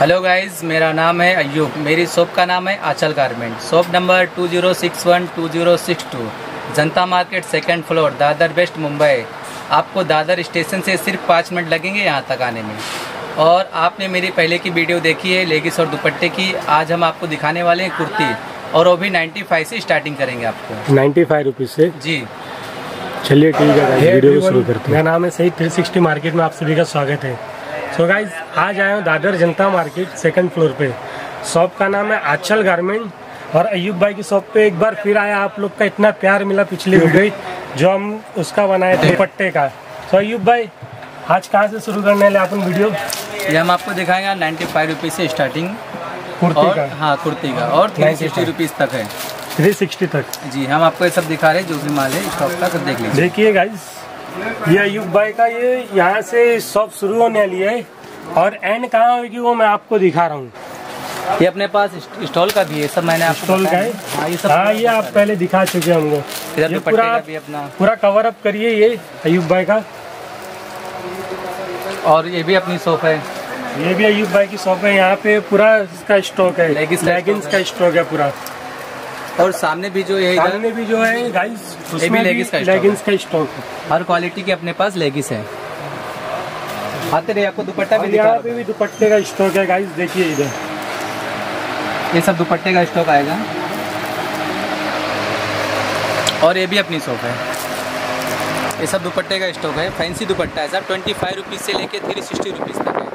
Hello guys मेरा नाम है अयूब मेरी शॉप का नाम है Aanchal garment shop number two zero six one two zero six two Janata market second floor Dadar west Mumbai. आपको दादर स्टेशन से सिर्फ़ पाँच मिनट लगेंगे यहाँ तक आने में। और आपने मेरी पहले की वीडियो देखी है लेगिस और दुपट्टे की। आज हम आपको दिखाने वाले हैं कुर्ती। और वो भी 95 से स्टार्टिंग करेंगे आपको। नाइन्टी फाइव रुपीज़ से? जी। चलिए ठीक है वीडियो शुरू करते मेरा नाम है सही 360 मार्केट में आप सभी का स्वागत है। सो so गाइज़ आज आया हूँ Dadar Janata market second floor पे। शॉप का नाम है आचल गारमेंट और अयूब भाई की शॉप पे एक बार फिर आया आप लोग का इतना प्यार मिला पिछली वीडियो जो हम उसका बनाए थे दुपट्टे का। तो अयूब भाई आज कहाँ से शुरू करने वाले अपन वीडियो ये हम आपको दिखाएँगे नाइन्टी फाइव रुपीज़ से स्टार्टिंग कुर्ती का। हाँ कुर्ती का। और थ्री सिक्सटी रुपीज़ तक है। 360 तक। जी हम आपको ये सब दिखा रहे हैं जो भी माल है स्टॉक का सब देख लीजिए देखिए गाइज़ ये अयूब भाई का ये यहाँ से शॉप शुरू होने वाली है। और एंड कहाँ होगी वो मैं आपको दिखा रहा हूँ। ये अपने पास स्टॉल का भी है सब मैंने आपको स्टॉल का है? हाँ ये सब हाँ ये आप पहले दिखा चुके हैं हमको इधर ये पूरा का भी अपना। पूरा कवर अप करिए ये अयूब भाई का। और ये भी अपनी शॉप है। ये भी अयूब भाई की शॉप है यहाँ पे पूरा इसका स्टॉक है। लेगिंग्स का स्टॉक है। पूरा। और सामने भी जो है सामने भी जो है गाइस उसमें लेगिंग्स का स्टॉक है। हर क्वालिटी के अपने पास लेगिस है। आते आपको दुपट्टा भी दिखा यहाँ पे भी दुपट्टे का स्टॉक है गाइस देखिए इधर। ये सब दुपट्टे का स्टॉक आएगा। और ये भी अपनी शॉप है। ये सब दुपट्टे का स्टॉक है फैंसी दुपट्टा है सर ट्वेंटी फाइव रुपीज़ से लेके थ्री सिक्सटी रुपीज़ तक है।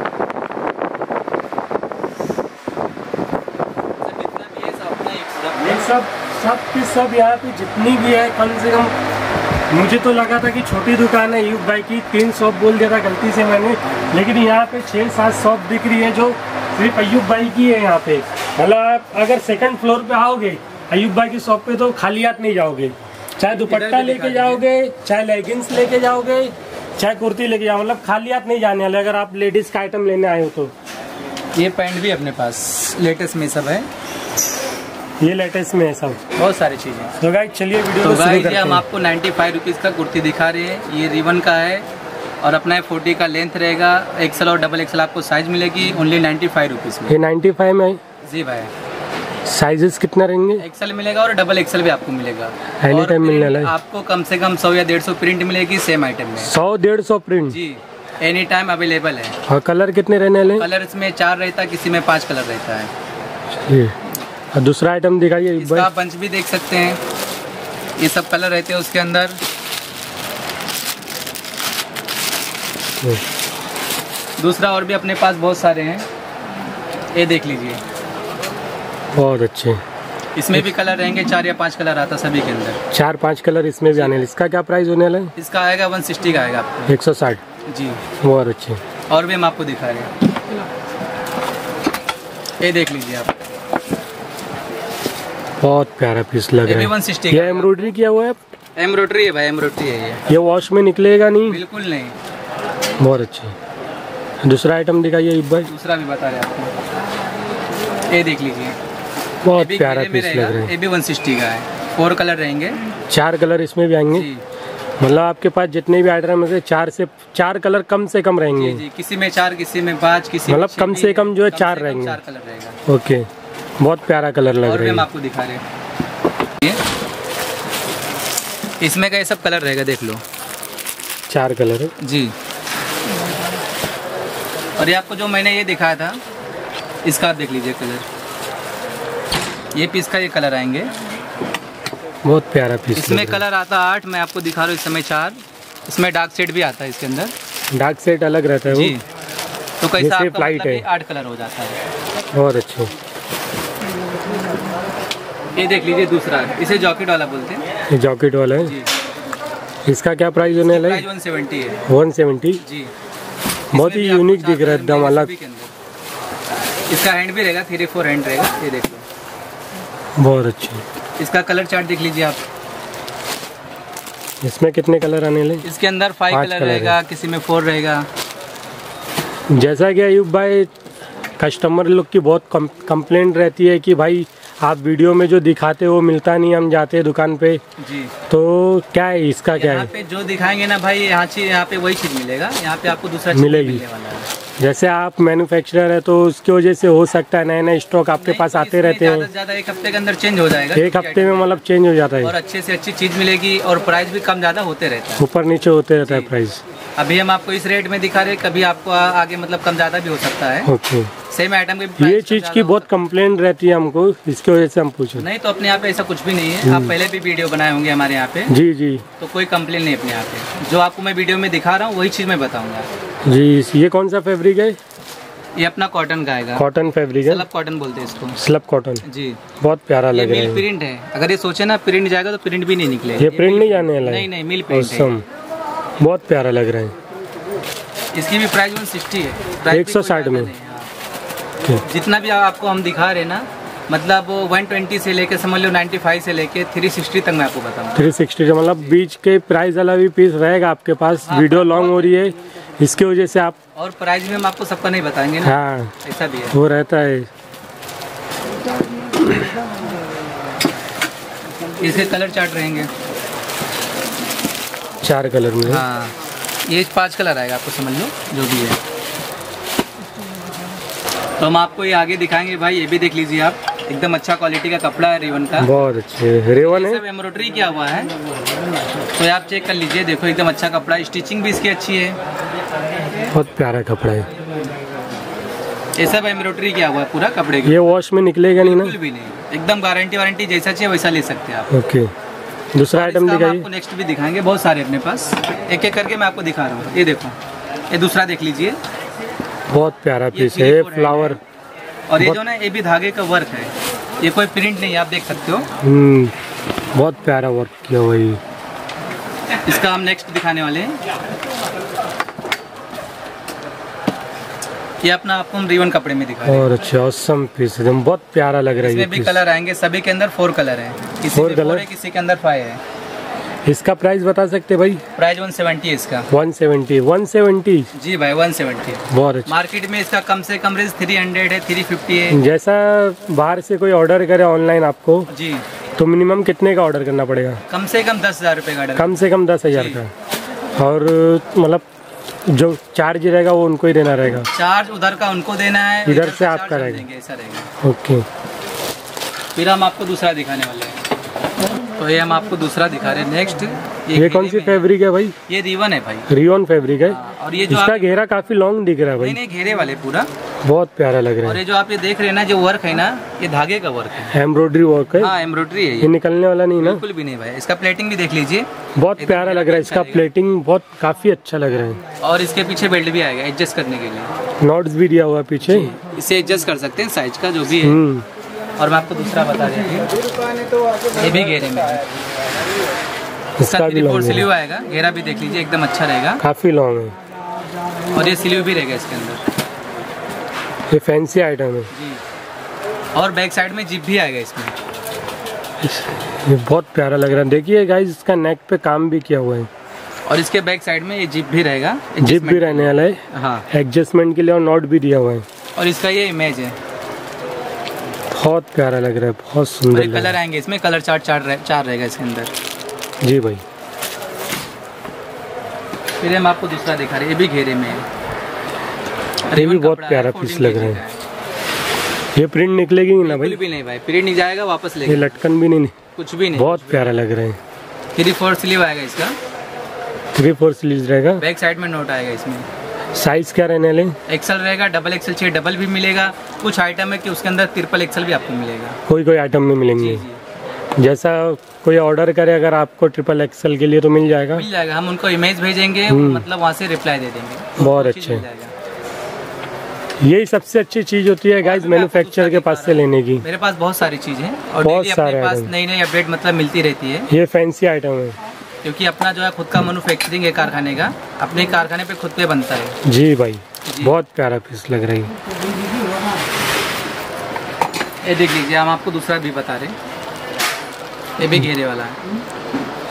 सब सब सब यहाँ पे जितनी भी है कम से कम मुझे तो लगा था कि छोटी दुकान है अयूब भाई की तीन शॉप बोल दिया था गलती से मैंने। लेकिन यहाँ पे छः सात शॉप दिख रही है जो सिर्फ़ अयुब भाई की है यहाँ पे। मतलब आप अगर सेकंड फ्लोर पे आओगे अयुब भाई की शॉप पे तो खाली हाथ नहीं जाओगे। चाहे दुपट्टा लेके जाओगे चाहे लेगिंग्स लेके जाओगे चाहे कुर्ती लेके जाओ मतलब खाली हाथ नहीं जाने वाले अगर आप लेडीज़ का आइटम लेने आए हो तो। ये पैंट भी अपने पास लेटेस्ट में सब है। ये लेटेस्ट में है सब। बहुत सारी चीज़ें तो गाइस चलिए वीडियो तो गाइस ये हम आपको 95 फाइव रुपीज़ का कुर्ती दिखा रहे हैं। ये रिबन का है और अपना ये फोर्टी का लेंथ रहेगा। एक्सल और डबल एक्सल आपको साइज़ मिलेगी ओनली 95 फाइव रुपीज़ में। ये 95 में जी भाई। साइजेस कितना रहेंगे? एक्सल मिलेगा और डबल एक्सल भी आपको मिलेगा। और time मिलने है। आपको कम से कम सौ या डेढ़ सौ प्रिंट मिलेगी सेम आइटम में। सौ डेढ़ सौ प्रिंट जी। एनी टाइम अवेलेबल है। और कलर कितने रहने वाले कलर इसमें चार रहता है किसी में पाँच कलर रहता है। दूसरा आइटम दिखाइए इसका आप पंच भी देख सकते हैं। ये सब कलर रहते हैं उसके अंदर। दूसरा और भी अपने पास बहुत सारे हैं। ये देख लीजिए। बहुत अच्छे। इसमें भी कलर रहेंगे चार या पाँच कलर आता सभी के अंदर। चार पाँच कलर इसमें भी आने वाले। इसका क्या प्राइस होने वाला है? इसका आएगा वन सिक्सटी का आएगा आपको। एक सौ साठ। जी। बहुत अच्छे। और भी हम आपको दिखा रहे हैं। ये देख लीजिए आप। बहुत प्यारा पीस लग रहा है। ये एम्ब्रॉयडरी किया हुआ है? एम्ब्रॉयडरी है भाई एम्ब्रॉयडरी है ये। ये वॉश में निकलेगा नहीं? बिल्कुल नहीं। बहुत अच्छे। दूसरा आइटम दिखाइए बार। दूसरा भी बता रहे आपको। ये देख लीजिए। बहुत प्यारा पीस लग रहा है। ये भी वन सिक्सटी का है। फोर कलर रहेंगे। चार कलर इसमें भी आएँगे। मतलब आपके पास जितने भी आइटम है चार से चार कलर कम से कम रहेंगे। जी जी, किसी में चार किसी में पाँच किसी मतलब कम से कम जो है चार रहेंगे। चार कलर रहेगा। ओके। बहुत प्यारा कलर लग रहा हम है। आपको दिखा रहे हैं। इसमें का ये सब कलर रहेगा देख लो। चार कलर है। जी। और ये आपको जो मैंने ये दिखाया था इसका आप देख लीजिए कलर। ये पीस का ये कलर आएँगे। बहुत प्यारा पीस इसमें कलर आता है आठ मैं आपको दिखा रहा हूँ इस समय चार। इसमें डार्क शेड भी आता है इसके अंदर। डार्क सेट अलग रहता है जी। तो कैसा आपका मतलब। आठ कलर हो जाता है। बहुत अच्छे। ये देख लीजिए दूसरा इसे जॉकेट वाला बोलते हैं। ये जॉकेट वाला है। जी। इसका क्या प्राइस होने वाला है वन सेवेंटी है। वन सेवेंटी जी। बहुत ही यूनिक दिख रहा है एकदम अलग। इसका हैंड भी रहेगा थ्री फोर हैंड रहेगा ये देख लो। बहुत अच्छे। इसका कलर चार्ट देख लीजिए आप। इसमें कितने कलर आने वाले? इसके अंदर फाइव कलर कलर रहेगा किसी में फोर रहेगा। जैसा कि अयुब भाई कस्टमर लोग की बहुत कंप्लेंट रहती है कि भाई आप वीडियो में जो दिखाते हो वो मिलता नहीं हम जाते हैं दुकान पे। जी। तो क्या है इसका क्या यहाँ है? पे जो दिखाएँगे ना भाई यहाँ चीज़ यहाँ पे वही चीज़ मिलेगा। यहाँ पे आपको दूसरा मिलेगी। मिलने वाला है। जैसे आप मैन्युफैक्चरर है तो उसकी वजह से हो सकता है नए नए स्टॉक आपके पास आते रहते हैं। ज़्यादा एक हफ़्ते के अंदर चेंज हो जाएगा। एक हफ़्ते में मतलब चेंज हो जाता है। और अच्छे से अच्छी चीज़ मिलेगी और प्राइस भी कम ज़्यादा होते रहता है। ऊपर नीचे होते रहता है प्राइस अभी हम आपको इस रेट में दिखा रहे हैं कभी आपको आगे मतलब कम ज़्यादा भी हो सकता है। ओके। सेम आइटम के ये चीज़ की बहुत कंप्लेंट रहती है हमको इसकी वजह से हम पूछे नहीं तो अपने यहाँ पे ऐसा कुछ भी नहीं है। आप पहले भी वीडियो बनाए होंगे हमारे यहाँ पे। जी जी। तो कोई कंप्लेन नहीं अपने यहाँ पे। जो आपको मैं वीडियो में दिखा रहा हूँ वही चीज़ मैं बताऊँगा। जी ये कौन सा फैब्रिक है? ये अपना कॉटन का आएगा। कॉटन फैब्रिक है? सलब कॉटन बोलते हैं इसको। स्लब कॉटन जी। बहुत प्यारा ये लग रहा मिल है। प्रिंट है। अगर ये सोचे ना प्रिंट जाएगा तो प्रिंट भी नहीं निकले। ये प्रिंट नहीं जाने वाला नहीं नहीं मिल प्रिंट है। बहुत प्यारा लग रहा है। इसकी भी प्राइस वन सिक्सटी है। Price भी 160 में। है, हाँ। जितना भी आपको हम दिखा रहे हैं ना मतलब 120 से लेके समझ लो 95 से लेके 360 तक मैं आपको सिक्सटी का मतलब बीच के प्राइस वाला भी पीस रहेगा आपके पास। हाँ, वीडियो लॉन्ग हो रही है। इसकी वजह से आप और प्राइस भी हम आपको सबका नहीं बताएँगे ना। हाँ। ऐसा भी है। वो रहता है। इसके कलर चार्ट रहेंगे। चार कलर में। हाँ। ये पाँच कलर आएगा आपको समझ लो जो भी है। तो हम आपको ये आगे दिखाएँगे भाई ये भी देख लीजिए आप। एकदम अच्छा क्वालिटी का कपड़ा है रेवन का। बहुत अच्छे रेवन है? सब एम्ब्रॉयडरी किया हुआ है। तो आप चेक कर लीजिए देखो एकदम अच्छा कपड़ा स्टिचिंग भी इसकी अच्छी है। बहुत प्यारा कपड़ा है। ये सब एम्ब्रॉयडरी किया हुआ है पूरा कपड़े के? ये वॉश में निकलेगा नहीं बिल्कुल भी नहीं। एकदम गारंटी वारंटी जैसा चाहिए वैसा ले सकते हैं आप। ओके। दूसरा आइटम दिखाइए। आपको नेक्स्ट भी दिखाएँगे बहुत सारे अपने पास। एक एक करके मैं आपको दिखा रहा हूँ। ये देखो ये दूसरा देख लीजिए। बहुत प्यारा पीस है ये फ्लावर और ये जो ना ये भी धागे का वर्क है। ये कोई प्रिंट नहीं आप देख सकते हो। हम्म, बहुत प्यारा वर्क किया हुआ ये। इसका हम नेक्स्ट दिखाने वाले हैं। ये अपना आपको हम रिवन कपड़े में दिखा और अच्छा औसम पीस एकदम बहुत प्यारा लग रहा है इसमें भी कलर आएँगे सभी के अंदर फोर कलर है। किसी? फोर है किसी के अंदर फाइव है। इसका प्राइस बता सकते भाई? प्राइस वन सेवेंटी है इसका। 170 170 जी भाई वन सेवेंटी बहुत अच्छा। मार्केट में इसका कम से कम रेंज थ्री हंड्रेड है थ्री फिफ्टी है। जैसा बाहर से कोई ऑर्डर करे ऑनलाइन आपको जी। तो मिनिमम कितने का ऑर्डर करना पड़ेगा? कम से कम दस हज़ार रुपये का कम से कम दस हज़ार का। और मतलब जो चार्ज रहेगा वो उनको ही देना रहेगा। चार्ज उधर का उनको देना है इधर से आपका रहेगा। ऐसा रहेगा। ओके। फिर हम आपको दूसरा दिखाने वाले हैं। तो ये हम आपको दूसरा दिखा रहे हैं। नेक्स्ट ये कौन सी फैब्रिक है। भाई? ये रिवन है भाई। रियोन फैब्रिक है। हाँ, और ये जो इसका घेरा काफ़ी लॉन्ग दिख रहा है भाई। नहीं घेरे वाले पूरा। बहुत प्यारा लग रहा है। और है ये जो आप ये देख रहे हैं ना जो वर्क है ना ये धागे का वर्क है। एम्ब्रॉयडरी वर्क है। हाँ एम्ब्रॉयडरी है ये। ये निकलने वाला नहीं ना? बिल्कुल भी नहीं भाई। इसका प्लेटिंग भी देख लीजिए। बहुत प्यारा लग रहा है। अच्छा इसका प्लेटिंग बहुत काफ़ी अच्छा लग रहा है। और इसके पीछे बेल्ट भी आएगा एडजस्ट करने के लिए। नॉट्स भी दिया हुआ पीछे। इसे एडजस्ट कर सकते हैं साइज़ का जो भी है। हम्म। और मैं आपको दूसरा बता देती ये भी घेरे में है। इसका भी लॉन्ग है। स्लीव आएगा। घेरा भी देख लीजिए एकदम अच्छा रहेगा। काफ़ी लॉन्ग है। और ये स्लीव भी रहेगा इसके अंदर। ये फैंसी आइटम है। जी। और बैक साइड में जिप भी आएगा इसमें। ये बहुत प्यारा लग रहा है। देखिए गाइस इसका नेक पे काम भी किया हुआ है। और इसके बैक साइड में ये जिप भी रहेगा। जिप भी रहने वाला है। हाँ। एडजस्टमेंट के लिए और नॉट भी दिया हुआ है। और इसका ये इमेज है। बहुत प्यारा लग रहा है बहुत सुंदर कलर आएँगे इसमें। कलर चार्ट चार चार रहेगा इसके अंदर। जी भाई। फिर हम आपको दूसरा दिखा रहे हैं ये भी घेरे में है। ये भी बहुत प्यारा पीस लग रहा है। ये प्रिंट निकलेगी ना भाई? भी नहीं भाई पीरियड नहीं जाएगा वापस ये लटकन भी नहीं कुछ भी नहीं बहुत प्यारा लग रहा है। थ्री फोर स्लीव आएगा इसका। थ्री फोर स्लीव रहेगा। बैक साइड में नोट आएगा इसमें। साइज़ क्या रहने वाले? एक्सल रहेगा डबल एक्सल चाहिए डबल भी मिलेगा। कुछ आइटम है कि उसके अंदर ट्रिपल एक्सल भी आपको मिलेगा। कोई कोई आइटम में जी मिलेंगे जी। जैसा कोई ऑर्डर करे अगर आपको ट्रिपल एक्सएल के लिए तो मिल जाएगा। मिल जाएगा हम उनको इमेज भेजेंगे हम्म। मतलब वहाँ से रिप्लाई दे देंगे। बहुत अच्छे। यही सबसे अच्छी चीज़ होती है गाइस अभी मैं आपको मैन्युफैक्चर के पास से लेने की। मेरे पास बहुत सारी चीज़ है और बहुत सारे पास नई नई अपडेट मतलब मिलती रहती है। ये फैंसी आइटम है। क्योंकि अपना जो है खुद का मैन्युफैक्चरिंग है कारखाने का अपने कारखाने पे खुद पे बनता है। जी भाई जी। बहुत प्यारा पीस लग रही है। ये देख लीजिए हम आपको दूसरा भी बता रहे हैं। ये भी घेरे वाला है।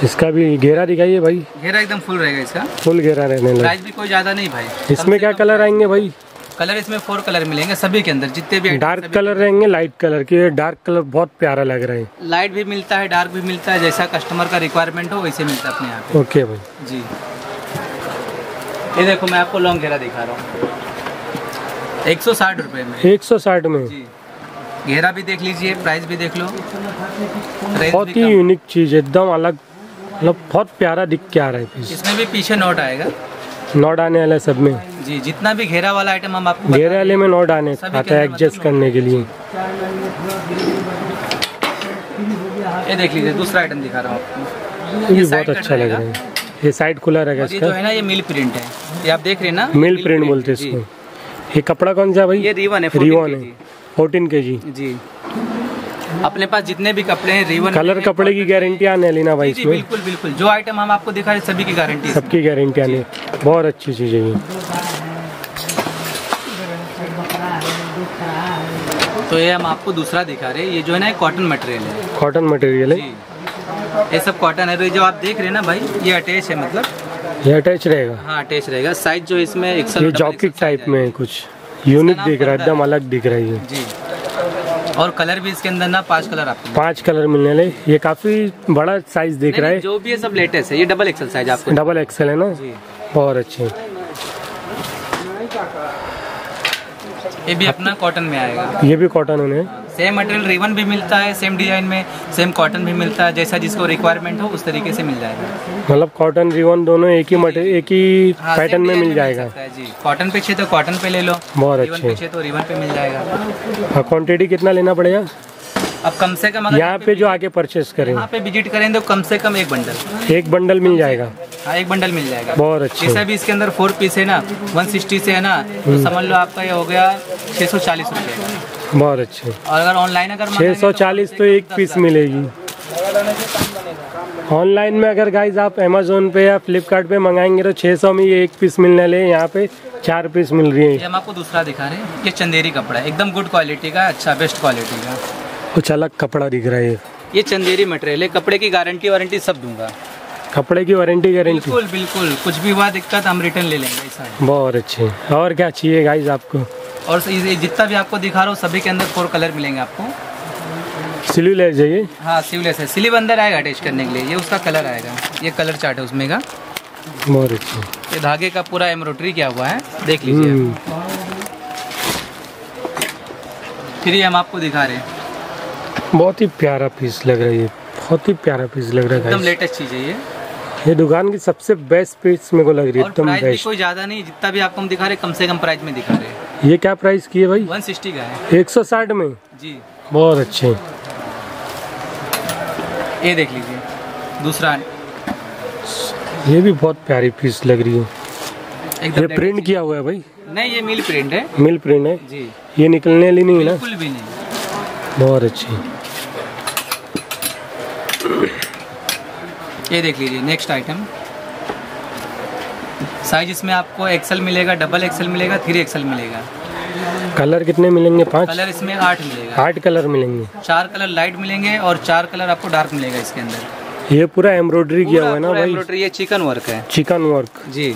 इसका भी घेरा दिखाइए भाई। घेरा एकदम फुल रहेगा इसका। फुल घेरा रहने लगा। प्राइस भी कोई ज़्यादा नहीं भाई। इसमें क्या कलर आएँगे भाई? कलर इसमें फोर कलर मिलेंगे सभी के अंदर जितने भी डार्क कलर रहेंगे लाइट कलर की। डार्क कलर बहुत प्यारा लग रहा है। लाइट भी मिलता है डार्क भी मिलता है जैसा कस्टमर का रिक्वायरमेंट हो वैसे मिलता है अपने यहाँ ओके भाई। जी। ये देखो मैं आपको लॉन्ग घेरा दिखा रहा हूँ। एक सौ साठ रुपये में। एक सौ साठ में। जी। घेरा भी देख लीजिए प्राइस भी देख लो। बहुत ही यूनिक चीज़ एकदम अलग मतलब बहुत प्यारा दिख के आ रहा है पीस इसमें भी पीछे नोट आएगा। नॉट आने वाला है सब में। जी जितना भी घेरा वाला आइटम हम आपको घेरे वाले में नोट आने आता है एडजस्ट मतलब करने के लिए। ये देख लीजिए दूसरा आइटम दिखा रहा हूँ आपको। ये बहुत अच्छा लग। रहा है। ये साइड खुला रहेगा और ये जो है ना ये मिल प्रिंट है। ये आप देख रहे हैं ना मिल प्रिंट बोलते हैं इसको। ये कपड़ा कौन सा है ये भाई रिवन है रिवॉन 14 है। फोर्टीन के जी। जी। अपने पास जितने भी कपड़े हैं रिवन कलर कपड़े की गारंटी आने वाली ना भाई जी इसमें बिल्कुल बिल्कुल। जो आइटम हम आपको दिखा रहे सभी की गारंटी सबकी गारंटी आने। बहुत अच्छी चीज़ है ये। तो ये हम आपको दूसरा दिखा रहे हैं। ये जो है ना कॉटन मटेरियल है। कॉटन मटेरियल है। ये सब कॉटन है। तो ये जो आप देख रहे हैं ना भाई ये अटैच है मतलब। ये अटैच रहेगा। हाँ अटैच रहेगा। साइज़ जो इसमें ये जॉकेट टाइप में है कुछ। यूनिक दिख रहा है एकदम अलग दिख रहा है। जी। और कलर भी इसके अंदर ना पाँच कलर आपको। पाँच कलर मिलने वाले ये काफ़ी बड़ा साइज़ दिख रहा है। जो भी है सब लेटेस्ट है। ये डबल एक्सल साइज़ आपको। डबल एक्सएल है ना? बहुत अच्छे ये भी अपना कॉटन में आएगा। ये भी कॉटन होने सेम मटेरियल रिवन भी मिलता है सेम डिज़ाइन में सेम कॉटन भी मिलता है जैसा जिसको रिक्वायरमेंट हो उस तरीके से मिल जाएगा। मतलब कॉटन रिवन दोनों एक ही मटेरियल एक ही हाँ, पैटर्न में मिल जाएगा? जी। कॉटन पे चाहिए तो कॉटन पे ले लो। बहुत पे अच्छे तो रिवन पे मिल जाएगा। क्वांटिटी कितना लेना पड़ेगा? अब कम से कम यहाँ पे जो आगे परचेस करें। यहाँ पे विज़िट करें तो कम से कम एक बंडल एक बंडल मिल जाएगा। हाँ एक बंडल मिल जाएगा। बहुत अच्छे। जैसा भी इसके अंदर फोर पीस है ना 160 से है ना तो हम्म। समझ लो आपका ये हो गया छः सौ चालीस रुपये बहुत अच्छे। और अगर ऑनलाइन अगर छः सौ चालीस तो तो एक पीस मिलेगी। ऑनलाइन में अगर गाइज़ आप अमेजोन पे या फ्लिपकार्ट पे मंगाएँगे तो 600 में ये एक पीस मिलने लगे यहाँ पे चार पीस मिल रही है। हम आपको दूसरा दिखा रहे हैं। ये चंदेरी कपड़ा है। एकदम गुड क्वालिटी का अच्छा बेस्ट क्वालिटी का। कुछ अलग कपड़ा दिख रहा है ये। ये चंदेरी मटेरियल है। कपड़े की गारंटी वारंटी सब दूँगा। कपड़े की वारंटी गारंटी बिल्कुल बिल्कुल। कुछ भी हुआ दिक्कत हम रिटर्न ले लेंगे बहुत अच्छे। और क्या चाहिए गाइज़ आपको? और जितना भी आपको दिखा रहा हूँ सभी के अंदर फोर कलर मिलेंगे आपको। सिली ले जाइए। हाँ सिवलेस है सिलीव अंदर आएगा अटैच करने के लिए। ये उसका कलर आएगा। ये कलर चार्ट है उसमें का। बहुत अच्छे। ये धागे का पूरा एम्ब्रॉयडरी किया हुआ है। देख लीजिए। हम्म, फिर ये हम आपको दिखा रहे हैं। बहुत ही प्यारा पीस लग रहा है ये। बहुत ही प्यारा पीस लग रहा है एकदम लेटेस्ट चीज़ है ये। ये दुकान की सबसे बेस्ट पीस मेरे को लग रही है एकदम बेस्ट कोई ज़्यादा नहीं जितना भी आपको हम दिखा रहे कम से कम प्राइस में दिखा रहे हैं। ये क्या प्राइस की है भाई? 160 का है। 160 में? जी। बहुत अच्छे। ये देख लीजिए दूसरा ये भी बहुत प्यारी पीस लग रही है। ये प्रिंट किया हुआ है भाई। नहीं ये मिल प्रिंट है। मिल प्रिंट है। जी। ये निकलने वाली नहीं है ना? बिल्कुल भी नहीं। बहुत अच्छी। ये देख लीजिए नेक्स्ट आइटम साइज़ इसमें आपको एक्सल मिलेगा डबल एक्सेल मिलेगा थ्री एक्सेल मिलेगा। कलर कितने मिलेंगे? पाँच? कलर इसमें आठ मिलेगा। आठ कलर मिलेंगे। चार कलर लाइट मिलेंगे और चार कलर आपको डार्क मिलेगा इसके अंदर। ये पूरा एम्ब्रॉयडरी किया हुआ है ना भाई? एम्ब्रॉयडरी ये चिकन वर्क है। चिकन वर्क जी।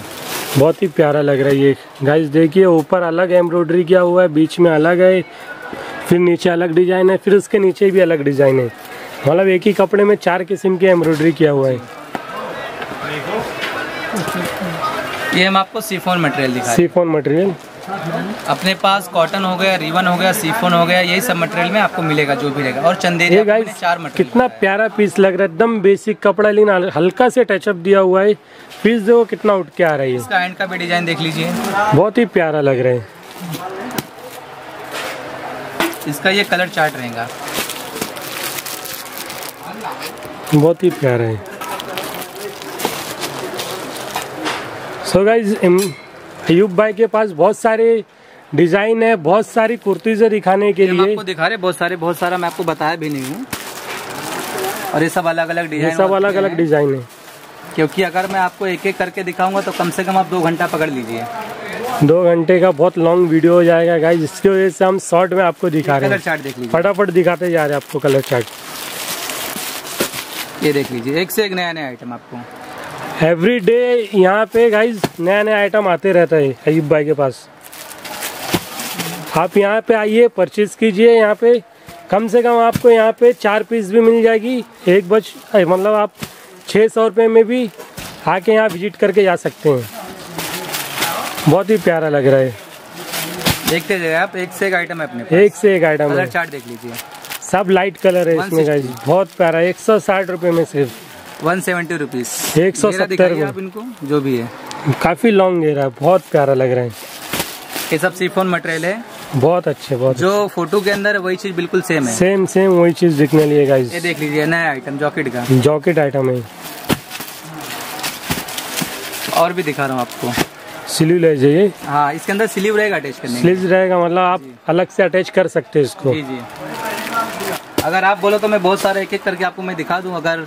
बहुत ही प्यारा लग रहा है ये। गाइस देखिए ऊपर अलग एम्ब्रॉयडरी किया हुआ है बीच में अलग है फिर नीचे अलग डिज़ाइन है फिर उसके नीचे भी अलग डिज़ाइन है। मतलब एक ही कपड़े में चार किस्म की एम्ब्रॉयडरी किया हुआ है। ये हम आपको सीफोन मटेरियल दिखाए सिफोन मटेरियल अपने पास कॉटन हो गया रिवन हो गया सीफोन हो गया यही सब मटेरियल में आपको मिलेगा जो भी रहेगा। और चंदेरी चार मटेरियल कितना प्यारा पीस लग रहा है एकदम बेसिक कपड़ा लेकिन हल्का से टचअप दिया हुआ है। पीस देखो कितना उठ के आ रहा है इसका हैंड का भी डिज़ाइन देख लीजिए। बहुत ही प्यारा लग रहा है। इसका ये कलर चार्ट रहेगा। बहुत ही प्यारा है। सो गाइज़ अयूब भाई के पास बहुत सारे डिज़ाइन है बहुत सारी कुर्तीज़ें दिखाने के लिए। आपको दिखा रहे बहुत सारे बहुत सारा मैं आपको बताया भी नहीं हूँ। और ये सब अलग अलग डिज़ाइन सब अलग अलग डिज़ाइन है। क्योंकि अगर मैं आपको एक एक करके दिखाऊँगा तो कम से कम आप दो घंटा पकड़ लीजिए। दो घंटे का बहुत लॉन्ग वीडियो हो जाएगा गाइज़ इसकी वजह से हम शॉर्ट में आपको दिखा रहे हैं। कलर चार्ट देख लीजिए। फटाफट दिखाते जा रहे हैं आपको कलर चार्ट ये देख लीजिए एक से एक नया नया आइटम आपको। एवरी डे यहाँ पे गाइज़ नया नया आइटम आते रहता है अयूब भाई के पास। आप यहाँ पे आइए परचेज कीजिए यहाँ पे कम से कम आपको यहाँ पे चार पीस भी मिल जाएगी। एक बच मतलब आप छः सौ रुपये में भी आके यहाँ विज़िट करके जा सकते हैं। बहुत ही प्यारा लग रहा है। देखते जाइए आप एक से एक आइटम है अपने पास। एक से एक आइटम है। चार्ट देख लीजिए। सब लाइट कलर है इसमें 160 गाइस बहुत प्यारा एक सौ साठ रुपये में सिर्फ़। वन सेवेंटी रुपीज़ 170 में। आप इनको जो भी है। काफ़ी लॉन्ग घेरा है बहुत प्यारा लग रहा है। ये सब सिफोन मटेरियल है। बहुत अच्छे बहुत जो फ़ोटो के अंदर वही चीज़ बिल्कुल सेम है। सेम सेम वही चीज़ दिखने लिए गाइस ये देख लीजिए नया आइटम जॉकेट का। जॉकेट आइटम है। और भी दिखा रहा हूँ आपको। स्लीव ले जाइए। हाँ इसके अंदर स्लीव रहेगा अटैच करने स्लीव रहेगा मतलब आप अलग से अटैच कर सकते हैं इसको। जी जी। अगर आप बोलो तो मैं बहुत सारे एक एक करके आपको मैं दिखा दूँ अगर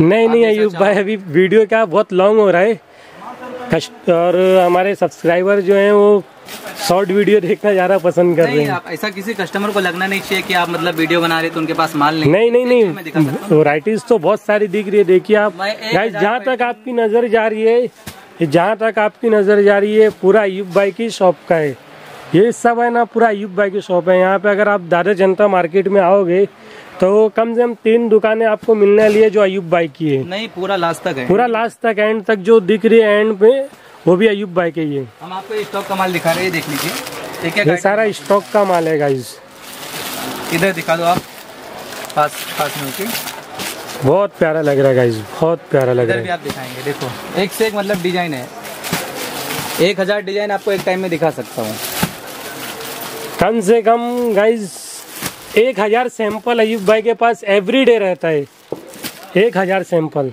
नहीं नहीं अयूब भाई अभी वीडियो क्या बहुत लॉन्ग हो रहा है। और हमारे सब्सक्राइबर जो हैं वो शॉर्ट वीडियो देखना ज़्यादा पसंद कर रहे हैं। आप ऐसा किसी कस्टमर को लगना नहीं चाहिए कि आप मतलब वीडियो बना रहे तो उनके पास माल नहीं नहीं नहीं नहीं वराइटीज तो बहुत सारी दिख रही है देखिए आप। जहाँ तक आपकी नज़र जा रही है जहाँ तक आपकी नज़र जा रही है पूरा अयूब भाई की शॉप का है। ये सब है ना पूरा अयूब भाई की शॉप है। यहाँ पे अगर आप दादा जनता मार्केट में आओगे तो कम से कम तीन दुकानें आपको मिलने है जो अयूब भाई की है। नहीं पूरा लास्ट तक है। पूरा लास्ट तक एंड तक जो दिख रही है एंड पे वो भी अयूब भाई के ही है। हम आपको स्टॉक का माल दिखा रहे हैं देख लीजिए। ये सारा स्टॉक का माल है गाइस इधर दिखा दो आप। पास पास में होके बहुत प्यारा लग रहा है गाइस बहुत प्यारा लग रहा है। आप दिखाएँगे देखो। एक से एक मतलब डिज़ाइन है। एक हज़ार डिज़ाइन आपको एक टाइम में दिखा सकता हूँ। कम से कम गाइज़ एक हज़ार सैंपल अयुब भाई के पास एवरी डे रहता है। एक हज़ार सैंपल